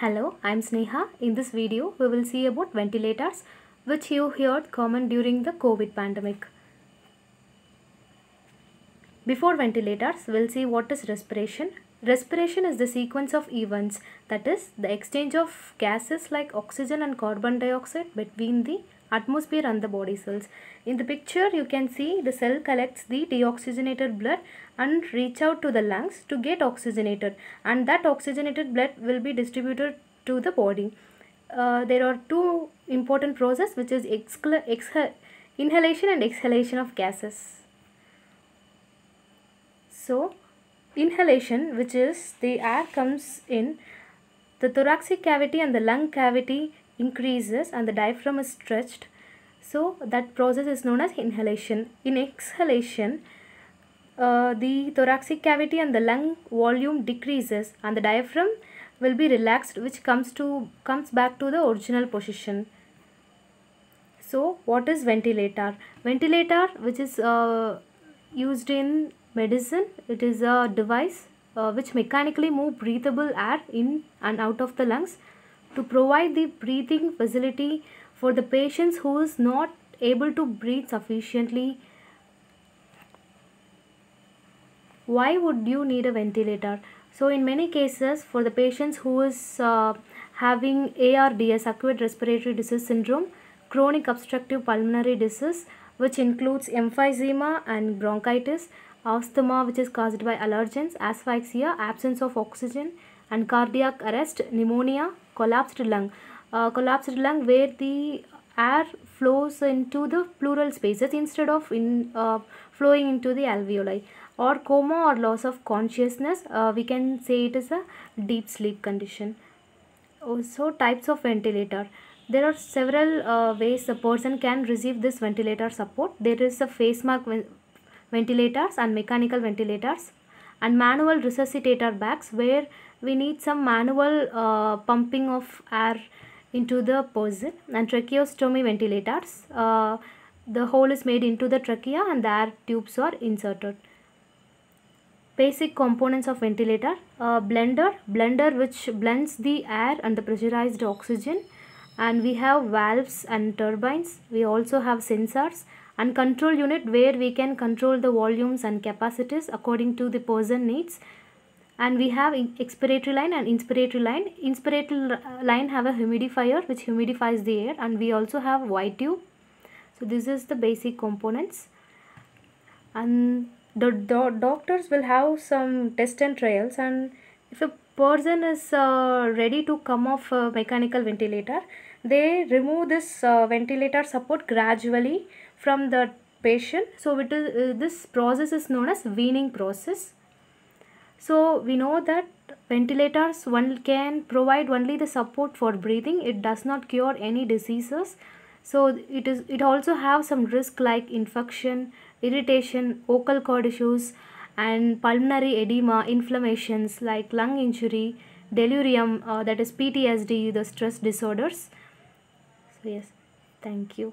Hello, I'm Sneha. In this video, we will see about ventilators which you heard common during the COVID pandemic. Before ventilators, we'll see what is respiration. Respiration is the sequence of events, that is, the exchange of gases like oxygen and carbon dioxide between the atmosphere and the body cells. In the picture, you can see the cell collects the deoxygenated blood and reach out to the lungs to get oxygenated and that oxygenated blood will be distributed to the body. Uh, there are two important process which is inhalation and exhalation of gases. So, inhalation, which is the air comes in, the thoracic cavity and the lung cavity increases and the diaphragm is stretched. So, that process is known as inhalation. In exhalation, uh, the thoracic cavity and the lung volume decreases and the diaphragm will be relaxed which comes to comes back to the original position so what is ventilator ventilator which is uh, used in medicine it is a device uh, which mechanically move breathable air in and out of the lungs to provide the breathing facility for the patients who is not able to breathe sufficiently why would you need a ventilator? So in many cases for the patients who is uh, having ards acute respiratory disease syndrome chronic obstructive pulmonary disease which includes emphysema and bronchitis asthma which is caused by allergens asphyxia absence of oxygen and cardiac arrest pneumonia collapsed lung uh, collapsed lung where the air flows into the pleural spaces instead of in uh, flowing into the alveoli. Or coma or loss of consciousness uh, we can say it is a deep sleep condition. Also types of ventilator. There are several uh, ways a person can receive this ventilator support. There is a face mask ventilators and mechanical ventilators and manual resuscitator bags where we need some manual uh, pumping of air into the person. And tracheostomy ventilators uh, the hole is made into the trachea and the air tubes are inserted. Basic components of ventilator uh, blender blender which blends the air and the pressurized oxygen. And we have valves and turbines. We also have sensors and control unit where we can control the volumes and capacities according to the person needs and we have expiratory line and inspiratory line. Inspiratory line have a humidifier which humidifies the air. And we also have white tube. So this is the basic components. And the do- doctors will have some test and trials. And if a person is uh, ready to come off a mechanical ventilator they remove this uh, ventilator support gradually from the patient. So it is uh, this process is known as weaning process so we know that ventilators one can provide only the support for breathing. It does not cure any diseases. So it is it also have some risk like infection irritation vocal cord issues and pulmonary edema inflammations like lung injury delirium uh, that is ptsd the stress disorders. So yes. Thank you